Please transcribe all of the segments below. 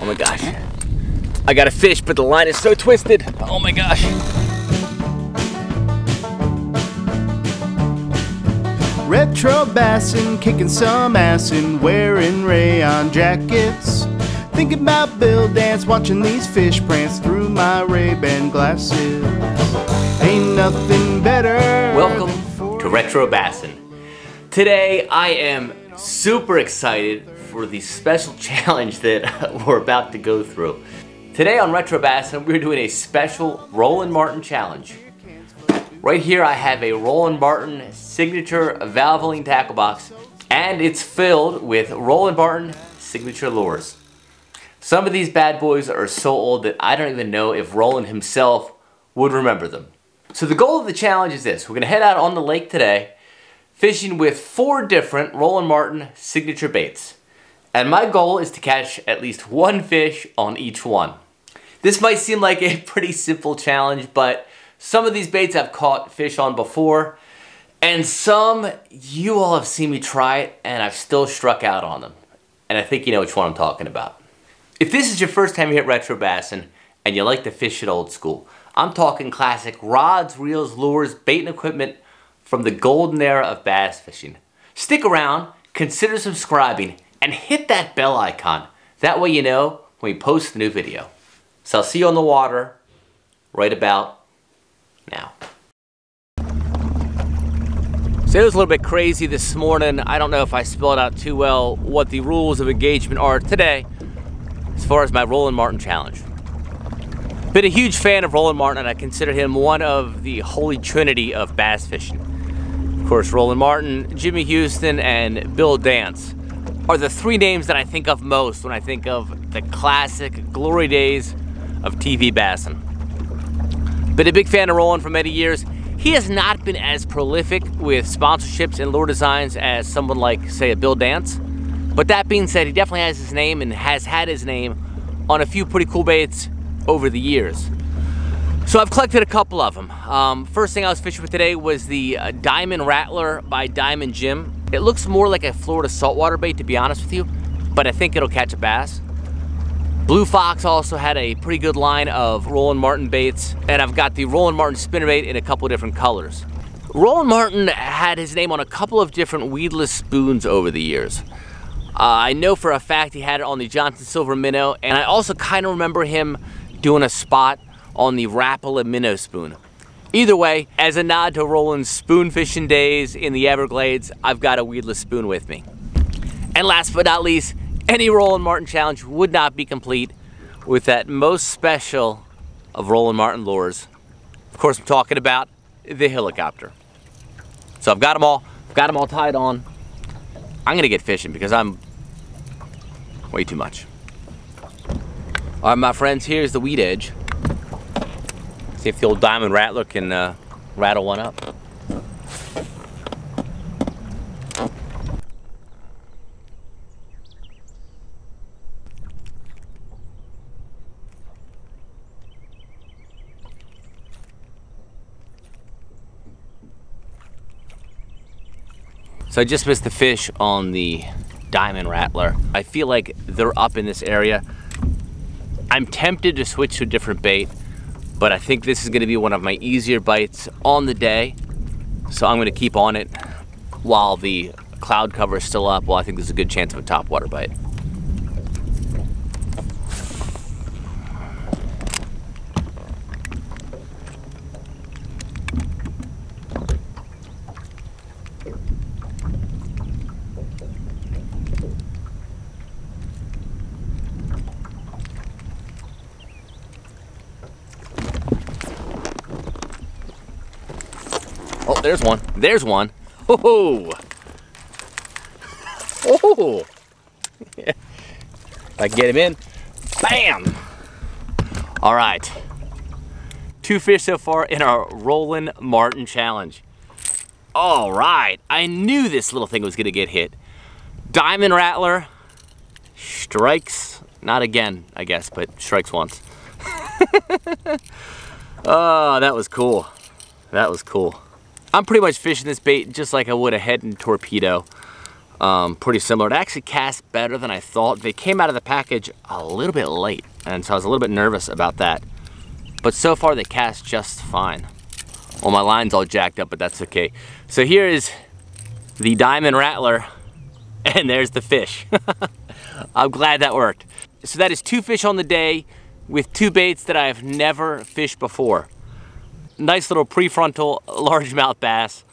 Oh my gosh. I got a fish, but the line is so twisted. Oh my gosh. Retro bassin', kicking some ass and wearing rayon jackets. Thinking about Bill Dance, watching these fish prance through my Ray-Ban glasses. Ain't nothing better. Welcome to Retro Bassin. Today I am super excited for the special challenge that we're about to go through. Today on Retro Bassin we're doing a special Roland Martin challenge. Right here I have a Roland Martin signature Valvoline tackle box and it's filled with Roland Martin signature lures. Some of these bad boys are so old that I don't even know if Roland himself would remember them. So the goal of the challenge is this. We're to head out on the lake today fishing with four different Roland Martin signature baits. And my goal is to catch at least one fish on each one. This might seem like a pretty simple challenge, but some of these baits I've caught fish on before, and some you all have seen me try it, and I've still struck out on them. And I think you know which one I'm talking about. If this is your first time here at Retro Bassin, and you like to fish it old school, I'm talking classic rods, reels, lures, bait and equipment from the golden era of bass fishing. Stick around, consider subscribing, and hit that bell icon. That way you know when we post a new video. So I'll see you on the water right about now. So it was a little bit crazy this morning. I don't know if I spelled out too well what the rules of engagement are today as far as my Roland Martin challenge. Been a huge fan of Roland Martin and I consider him one of the holy trinity of bass fishing. Of course, Roland Martin, Jimmy Houston, and Bill Dance are the three names that I think of most when I think of the classic glory days of TV Bassin. Been a big fan of Roland for many years. He has not been as prolific with sponsorships and lure designs as someone like, say, a Bill Dance. But that being said, he definitely has his name and has had his name on a few pretty cool baits over the years. So I've collected a couple of them. Um, first thing I was fishing with today was the uh, Diamond Rattler by Diamond Jim. It looks more like a Florida saltwater bait, to be honest with you, but I think it'll catch a bass. Blue Fox also had a pretty good line of Roland Martin baits, and I've got the Roland Martin spinnerbait in a couple different colors. Roland Martin had his name on a couple of different weedless spoons over the years. Uh, I know for a fact he had it on the Johnson Silver Minnow, and I also kind of remember him doing a spot on the Rapala Minnow spoon. Either way, as a nod to Roland's spoon fishing days in the Everglades, I've got a weedless spoon with me. And last but not least, any Roland Martin challenge would not be complete with that most special of Roland Martin lures. Of course, I'm talking about the helicopter. So I've got them all, I've got them all tied on. I'm gonna get fishing because I'm way too much. All right, my friends, here's the weed edge. See if the old diamond rattler can uh, rattle one up. So I just missed the fish on the diamond rattler. I feel like they're up in this area. I'm tempted to switch to a different bait, but I think this is gonna be one of my easier bites on the day. So I'm gonna keep on it while the cloud cover is still up. Well, I think there's a good chance of a topwater bite. Oh, there's one. Oh, oh. if I get him in, bam. All right. Two fish so far in our Roland Martin challenge. All right. I knew this little thing was gonna get hit. Diamond Rattler strikes, not again, I guess, but strikes once. oh, that was cool. That was cool. I'm pretty much fishing this bait just like I would a Heddon Torpedo. Um, pretty similar. It actually cast better than I thought. They came out of the package a little bit late, and so I was a little bit nervous about that. But so far they cast just fine. Well, my line's all jacked up, but that's okay. So here is the Diamond Rattler, and there's the fish. I'm glad that worked. So that is two fish on the day with two baits that I have never fished before. Nice little prefrontal largemouth bass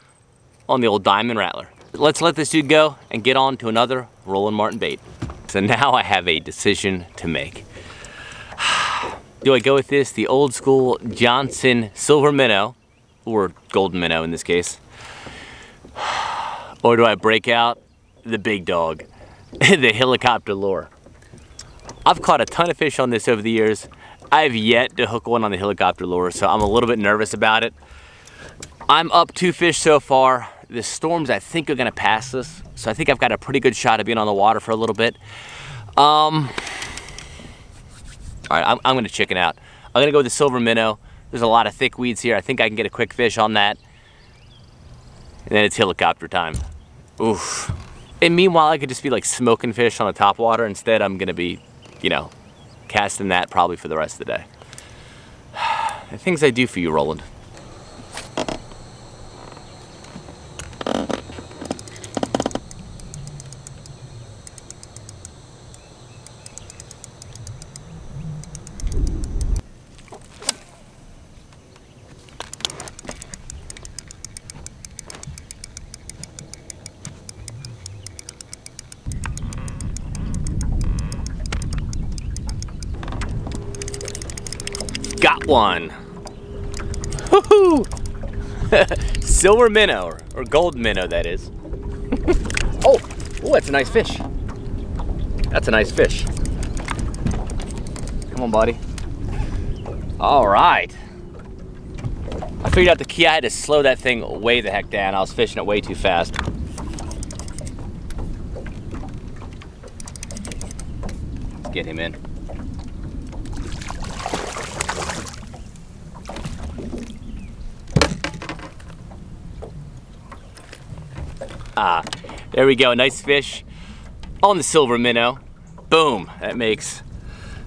on the old Diamond Rattler. Let's let this dude go and get on to another Roland Martin bait. So now I have a decision to make. Do I go with this, the old school Johnson Silver Minnow, or Golden Minnow in this case, or do I break out the big dog, the helicopter lure? I've caught a ton of fish on this over the years. I've yet to hook one on the helicopter lure, so I'm a little bit nervous about it. I'm up two fish so far. The storms, I think, are gonna pass us, so I think I've got a pretty good shot of being on the water for a little bit. Um, all right, I'm, I'm gonna chicken out. I'm gonna go with the silver minnow. There's a lot of thick weeds here. I think I can get a quick fish on that. And then it's helicopter time. Oof. And meanwhile, I could just be like smoking fish on the top water. Instead, I'm gonna be you know, casting that probably for the rest of the day. the things I do for you, Roland. Got one. Silver minnow, or, or gold minnow that is. oh, oh, that's a nice fish. That's a nice fish. Come on, buddy. All right. I figured out the key. I had to slow that thing way the heck down. I was fishing it way too fast. Let's get him in. There we go, nice fish on the silver minnow. Boom, that makes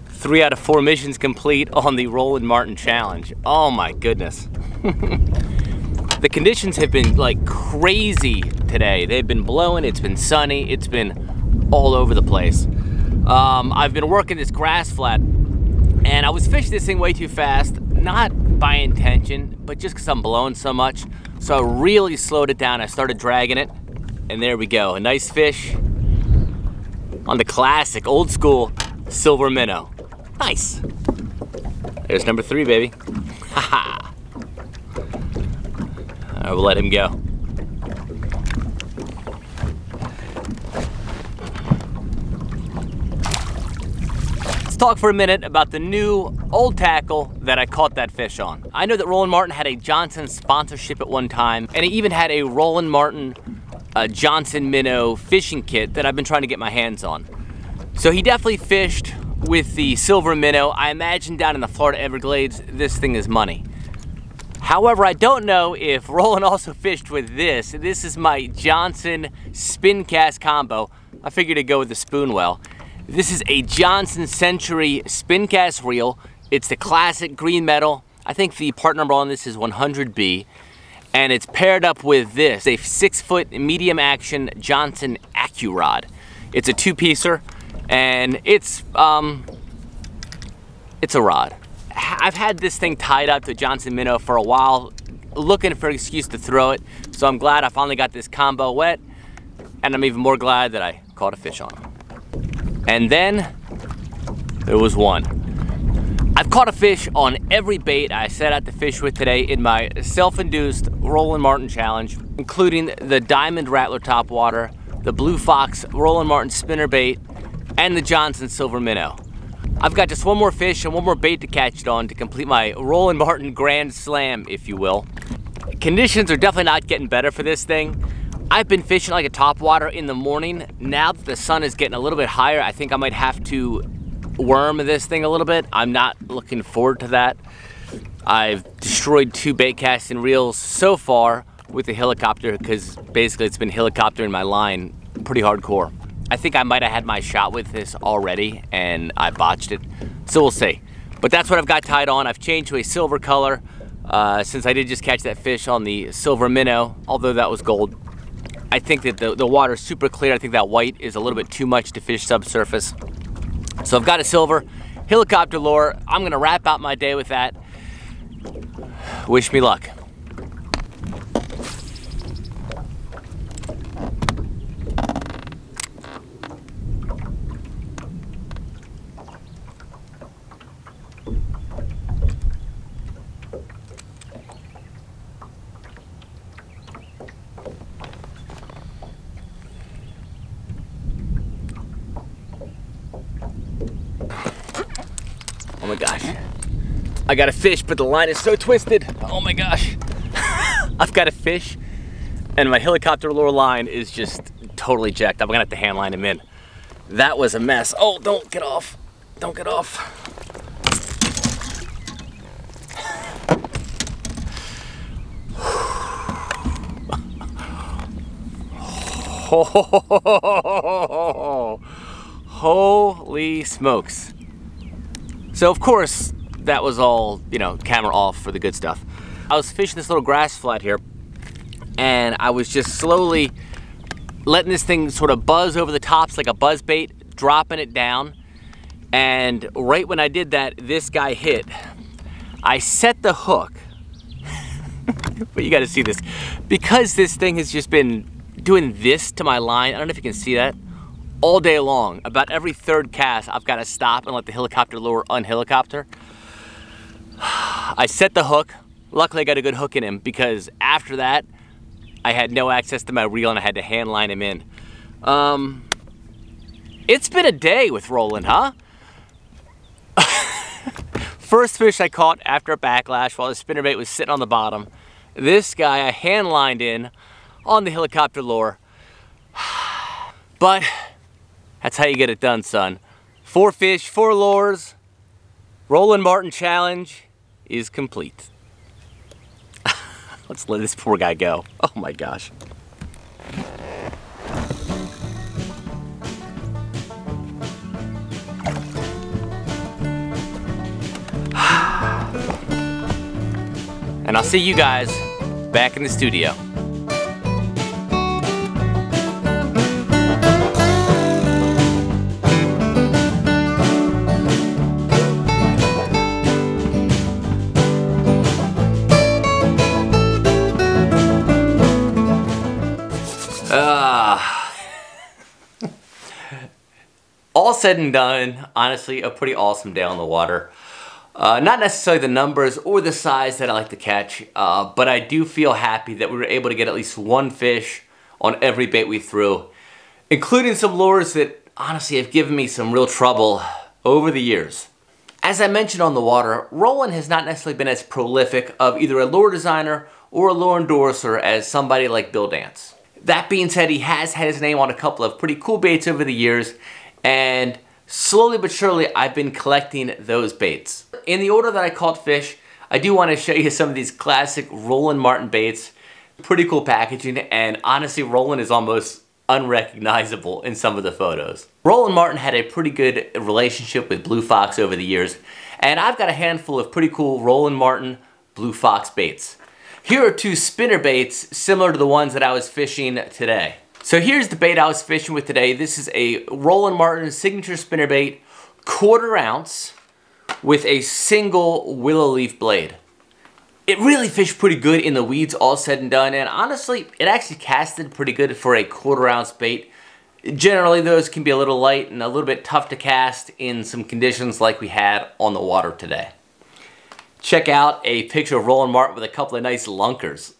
three out of four missions complete on the Roland Martin Challenge. Oh my goodness. the conditions have been like crazy today. They've been blowing, it's been sunny, it's been all over the place. Um, I've been working this grass flat and I was fishing this thing way too fast, not by intention, but just because I'm blowing so much. So I really slowed it down. I started dragging it and there we go, a nice fish on the classic, old school silver minnow. Nice. There's number three, baby. Haha. I will let him go. Let's talk for a minute about the new old tackle that I caught that fish on. I know that Roland Martin had a Johnson sponsorship at one time, and he even had a Roland Martin a Johnson Minnow fishing kit that I've been trying to get my hands on. So he definitely fished with the silver minnow. I imagine down in the Florida Everglades, this thing is money. However, I don't know if Roland also fished with this. This is my Johnson spin cast combo. I figured to go with the spoon well. This is a Johnson Century spin cast reel. It's the classic green metal. I think the part number on this is 100B and it's paired up with this, a six foot medium action Johnson AccuRod. It's a two piecer and it's, um, it's a rod. I've had this thing tied up to Johnson Minnow for a while, looking for an excuse to throw it. So I'm glad I finally got this combo wet and I'm even more glad that I caught a fish on it. And then there was one. I've caught a fish on every bait I set out to fish with today in my self-induced Roland Martin challenge, including the Diamond Rattler Topwater, the Blue Fox Roland Martin spinner bait, and the Johnson Silver Minnow. I've got just one more fish and one more bait to catch it on to complete my Roland Martin Grand Slam, if you will. Conditions are definitely not getting better for this thing. I've been fishing like a topwater in the morning. Now that the sun is getting a little bit higher, I think I might have to worm this thing a little bit. I'm not looking forward to that. I've destroyed two bait casting reels so far with the helicopter because basically it's been helicoptering my line pretty hardcore. I think I might have had my shot with this already and I botched it. So we'll see. But that's what I've got tied on. I've changed to a silver color uh, since I did just catch that fish on the silver minnow, although that was gold. I think that the, the is super clear. I think that white is a little bit too much to fish subsurface. So I've got a silver helicopter lure. I'm gonna wrap out my day with that. Wish me luck. Gosh. I got a fish, but the line is so twisted. Oh my gosh. I've got a fish and my helicopter lure line is just totally jacked. I'm gonna have to hand line him in. That was a mess. Oh, don't get off. Don't get off. Holy smokes. So of course, that was all, you know, camera off for the good stuff. I was fishing this little grass flat here and I was just slowly letting this thing sort of buzz over the tops like a buzz bait, dropping it down. And right when I did that, this guy hit. I set the hook, but you gotta see this. Because this thing has just been doing this to my line, I don't know if you can see that, all day long. About every third cast, I've gotta stop and let the helicopter lure unhelicopter. I set the hook. Luckily, I got a good hook in him because after that, I had no access to my reel and I had to hand line him in. Um, it's been a day with Roland, huh? First fish I caught after a backlash while the spinnerbait was sitting on the bottom. This guy I hand lined in on the helicopter lure. But that's how you get it done, son. Four fish, four lures. Roland Martin challenge is complete. Let's let this poor guy go. Oh my gosh. And I'll see you guys back in the studio. Said and done, honestly, a pretty awesome day on the water. Uh, not necessarily the numbers or the size that I like to catch, uh, but I do feel happy that we were able to get at least one fish on every bait we threw, including some lures that honestly have given me some real trouble over the years. As I mentioned on the water, Roland has not necessarily been as prolific of either a lure designer or a lure endorser as somebody like Bill Dance. That being said, he has had his name on a couple of pretty cool baits over the years, and slowly but surely I've been collecting those baits. In the order that I caught fish, I do want to show you some of these classic Roland Martin baits. Pretty cool packaging, and honestly, Roland is almost unrecognizable in some of the photos. Roland Martin had a pretty good relationship with Blue Fox over the years, and I've got a handful of pretty cool Roland Martin Blue Fox baits. Here are two spinner baits similar to the ones that I was fishing today. So here's the bait I was fishing with today. This is a Roland Martin signature spinner bait, quarter ounce, with a single willow leaf blade. It really fished pretty good in the weeds all said and done, and honestly, it actually casted pretty good for a quarter ounce bait. Generally, those can be a little light and a little bit tough to cast in some conditions like we had on the water today check out a picture of Roland Martin with a couple of nice lunkers.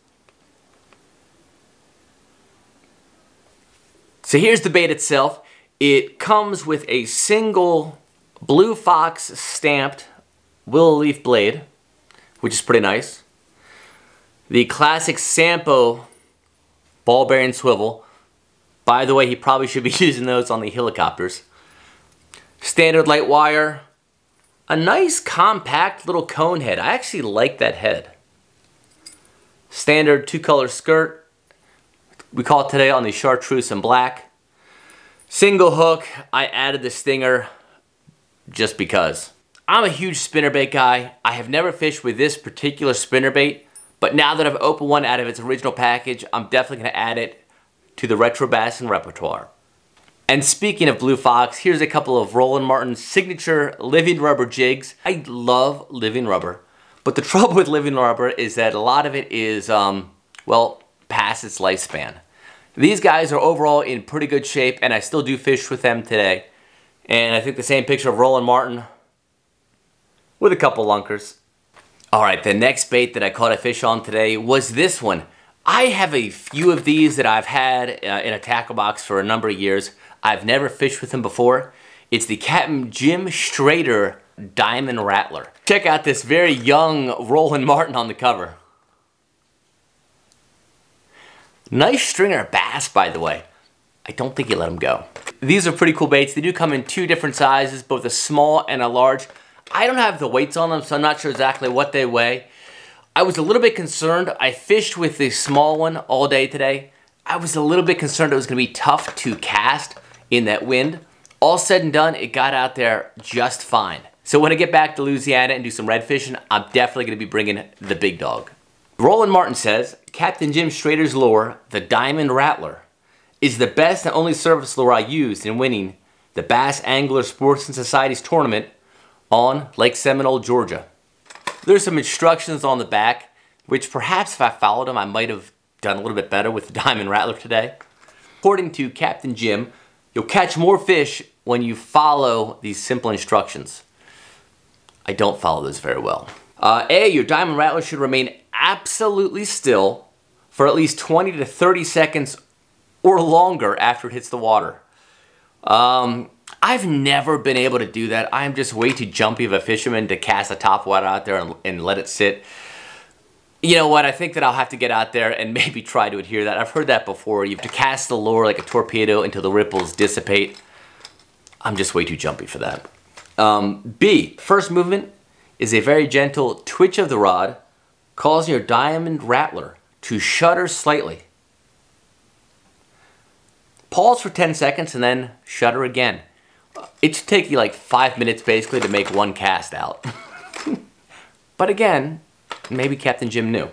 So here's the bait itself. It comes with a single Blue Fox stamped willow leaf blade, which is pretty nice. The classic Sampo ball bearing swivel. By the way, he probably should be using those on the helicopters. Standard light wire, a nice compact little cone head. I actually like that head. Standard two color skirt. We call it today on the chartreuse and black. Single hook, I added the stinger just because. I'm a huge spinnerbait guy. I have never fished with this particular spinnerbait, but now that I've opened one out of its original package, I'm definitely gonna add it to the Retro bass Bassin repertoire. And speaking of Blue Fox, here's a couple of Roland Martin's signature living rubber jigs. I love living rubber, but the trouble with living rubber is that a lot of it is, um, well, past its lifespan. These guys are overall in pretty good shape, and I still do fish with them today. And I think the same picture of Roland Martin with a couple lunkers. All right, the next bait that I caught a fish on today was this one. I have a few of these that I've had uh, in a tackle box for a number of years. I've never fished with them before. It's the Captain Jim Strader Diamond Rattler. Check out this very young Roland Martin on the cover. Nice stringer bass, by the way. I don't think you let them go. These are pretty cool baits. They do come in two different sizes, both a small and a large. I don't have the weights on them, so I'm not sure exactly what they weigh. I was a little bit concerned. I fished with the small one all day today. I was a little bit concerned it was gonna be tough to cast in that wind. All said and done, it got out there just fine. So when I get back to Louisiana and do some red fishing, I'm definitely gonna be bringing the big dog. Roland Martin says, Captain Jim Strader's lure, the Diamond Rattler, is the best and only service lure I used in winning the Bass Angler Sportsman Society's tournament on Lake Seminole, Georgia. There's some instructions on the back, which perhaps if I followed them, I might have done a little bit better with the Diamond Rattler today. According to Captain Jim, you'll catch more fish when you follow these simple instructions. I don't follow those very well. Uh, a, your Diamond Rattler should remain absolutely still for at least 20 to 30 seconds or longer after it hits the water. Um, I've never been able to do that. I'm just way too jumpy of a fisherman to cast a top water out there and, and let it sit. You know what, I think that I'll have to get out there and maybe try to adhere that. I've heard that before. You have to cast the lure like a torpedo until the ripples dissipate. I'm just way too jumpy for that. Um, B, first movement is a very gentle twitch of the rod, causing your diamond rattler to shudder slightly. Pause for 10 seconds and then shudder again. It should take you like five minutes basically to make one cast out. but again, maybe Captain Jim knew.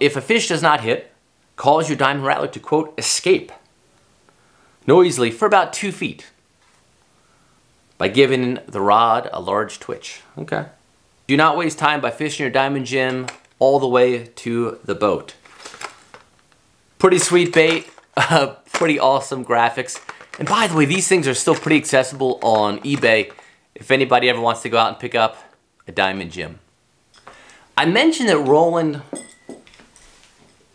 If a fish does not hit, cause your diamond rattler to quote, escape noisily for about two feet by giving the rod a large twitch. Okay. Do not waste time by fishing your diamond Jim all the way to the boat. Pretty sweet bait, uh, pretty awesome graphics. And by the way, these things are still pretty accessible on eBay if anybody ever wants to go out and pick up a Diamond Jim. I mentioned that Roland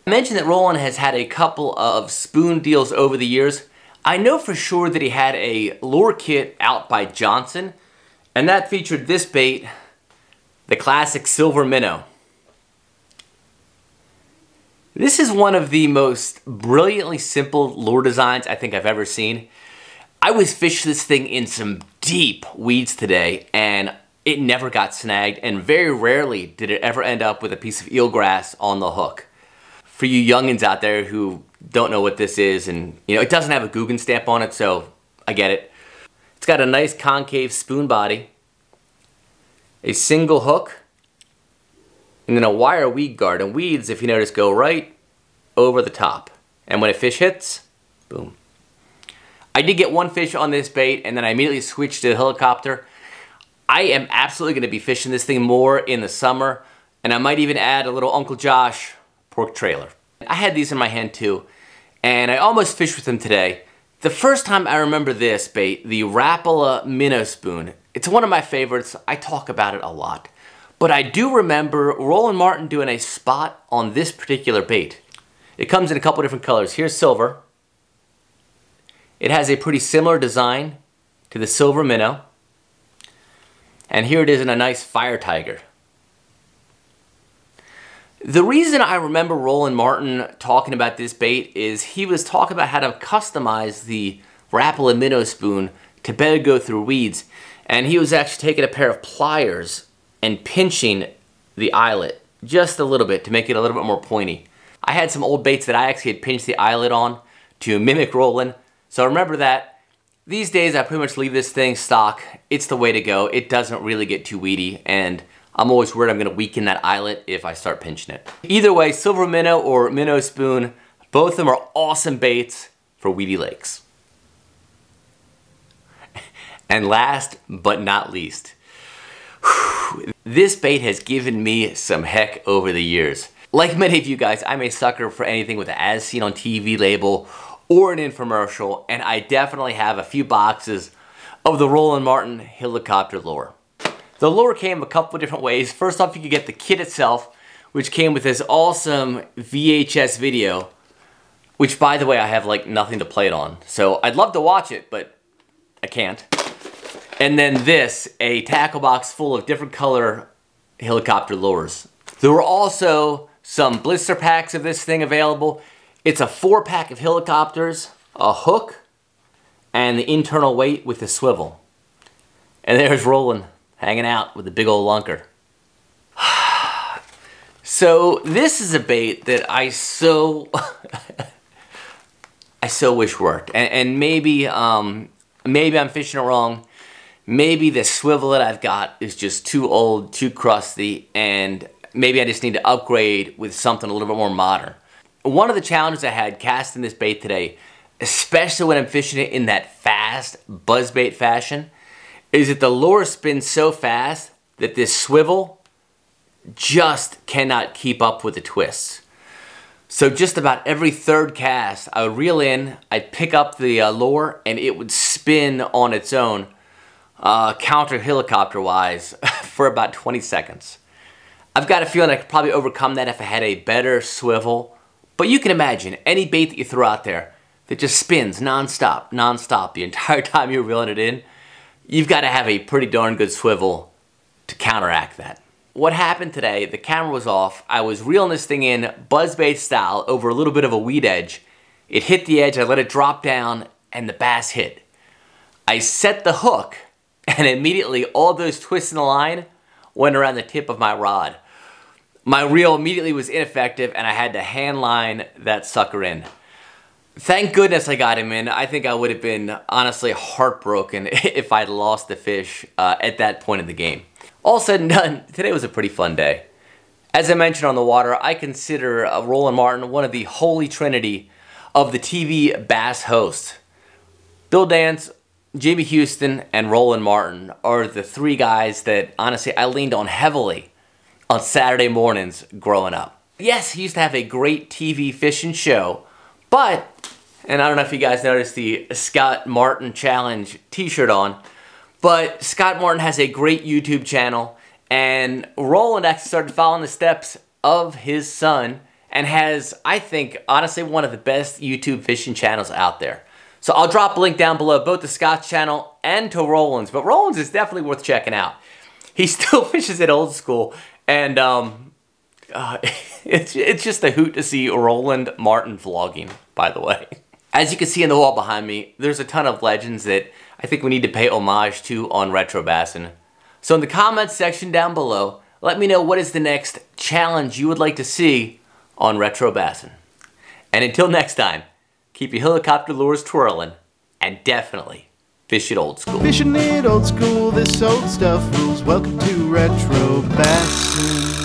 I mentioned that Roland has had a couple of spoon deals over the years. I know for sure that he had a lure kit out by Johnson, and that featured this bait, the classic silver minnow. This is one of the most brilliantly simple lure designs I think I've ever seen. I was fishing this thing in some deep weeds today and it never got snagged and very rarely did it ever end up with a piece of eelgrass on the hook. For you youngins out there who don't know what this is and you know it doesn't have a Googan stamp on it so I get it. It's got a nice concave spoon body, a single hook, and then a wire weed guard. And weeds, if you notice, go right over the top. And when a fish hits, boom. I did get one fish on this bait and then I immediately switched to the helicopter. I am absolutely going to be fishing this thing more in the summer and I might even add a little Uncle Josh pork trailer. I had these in my hand too and I almost fished with them today. The first time I remember this bait, the Rapala minnow spoon, it's one of my favorites. I talk about it a lot. But I do remember Roland Martin doing a spot on this particular bait. It comes in a couple different colors. Here's silver. It has a pretty similar design to the silver minnow. And here it is in a nice fire tiger. The reason I remember Roland Martin talking about this bait is he was talking about how to customize the Rapala minnow spoon to better go through weeds. And he was actually taking a pair of pliers and pinching the eyelet just a little bit to make it a little bit more pointy. I had some old baits that I actually had pinched the eyelet on to mimic Roland, So remember that. These days I pretty much leave this thing stock. It's the way to go. It doesn't really get too weedy and I'm always worried I'm gonna weaken that eyelet if I start pinching it. Either way, silver minnow or minnow spoon, both of them are awesome baits for weedy lakes. And last but not least, this bait has given me some heck over the years. Like many of you guys, I'm a sucker for anything with an as seen on TV label or an infomercial, and I definitely have a few boxes of the Roland Martin helicopter lure. The lure came a couple different ways. First off, you could get the kit itself, which came with this awesome VHS video, which by the way, I have like nothing to play it on. So I'd love to watch it, but I can't. And then this, a tackle box full of different color helicopter lures. There were also some blister packs of this thing available. It's a four pack of helicopters, a hook, and the internal weight with the swivel. And there's Roland hanging out with the big old lunker. so this is a bait that I so, I so wish worked. And, and maybe, um, maybe I'm fishing it wrong. Maybe the swivel that I've got is just too old, too crusty, and maybe I just need to upgrade with something a little bit more modern. One of the challenges I had casting this bait today, especially when I'm fishing it in that fast buzzbait fashion, is that the lure spins so fast that this swivel just cannot keep up with the twists. So just about every third cast, I would reel in, I'd pick up the uh, lure, and it would spin on its own uh, counter helicopter wise for about 20 seconds. I've got a feeling I could probably overcome that if I had a better swivel. But you can imagine any bait that you throw out there that just spins non-stop, non-stop the entire time you're reeling it in, you've got to have a pretty darn good swivel to counteract that. What happened today, the camera was off, I was reeling this thing in buzzbait style over a little bit of a weed edge. It hit the edge, I let it drop down, and the bass hit. I set the hook and immediately all those twists in the line went around the tip of my rod. My reel immediately was ineffective and I had to hand line that sucker in. Thank goodness I got him in. I think I would have been honestly heartbroken if I'd lost the fish uh, at that point in the game. All said and done, today was a pretty fun day. As I mentioned on the water, I consider uh, Roland Martin one of the holy trinity of the TV bass hosts. Bill Dance, Jimmy Houston and Roland Martin are the three guys that honestly I leaned on heavily on Saturday mornings growing up. Yes, he used to have a great TV fishing show, but, and I don't know if you guys noticed the Scott Martin Challenge t-shirt on, but Scott Martin has a great YouTube channel and Roland actually started following the steps of his son and has, I think, honestly one of the best YouTube fishing channels out there. So I'll drop a link down below, both to Scott's channel and to Roland's. But Roland's is definitely worth checking out. He still fishes at old school. And um, uh, it's, it's just a hoot to see Roland Martin vlogging, by the way. As you can see in the wall behind me, there's a ton of legends that I think we need to pay homage to on Retro Bassin. So in the comments section down below, let me know what is the next challenge you would like to see on Retro Bassin. And until next time, keep your helicopter lures twirling, and definitely fish it old school. Fishing it old school, this old stuff rules. Welcome to Retro Bassin.